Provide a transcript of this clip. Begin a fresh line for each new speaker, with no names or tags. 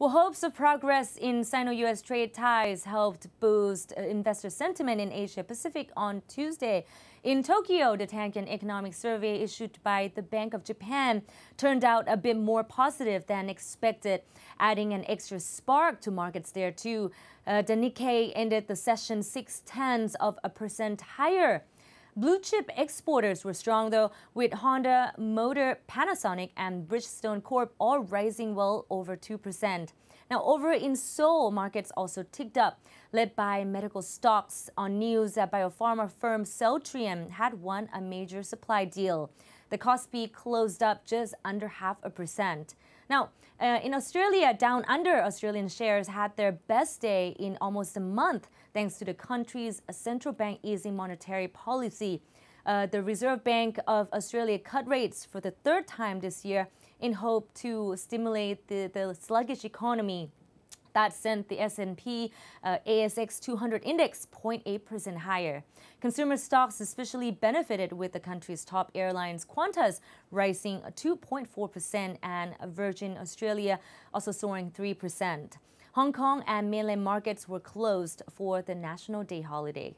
Well, hopes of progress in Sino-US trade ties helped boost uh, investor sentiment in Asia Pacific on Tuesday. In Tokyo, the Tankan Economic Survey issued by the Bank of Japan turned out a bit more positive than expected, adding an extra spark to markets there too. Uh, the Nikkei ended the session six tenths of a percent higher. Blue chip exporters were strong though, with Honda, Motor, Panasonic, and Bridgestone Corp all rising well over 2%. Now, over in Seoul, markets also ticked up, led by medical stocks on news that biopharma firm Celltrion had won a major supply deal. The Kospi closed up just under half a percent. Now, uh, in Australia, down under Australian shares had their best day in almost a month thanks to the country's central bank easing monetary policy. Uh, the Reserve Bank of Australia cut rates for the third time this year in hope to stimulate the, the sluggish economy. That sent the S&P uh, ASX 200 index 0.8% higher. Consumer stocks especially benefited with the country's top airlines Qantas rising 2.4% and Virgin Australia also soaring 3%. Hong Kong and mainland markets were closed for the National Day holiday.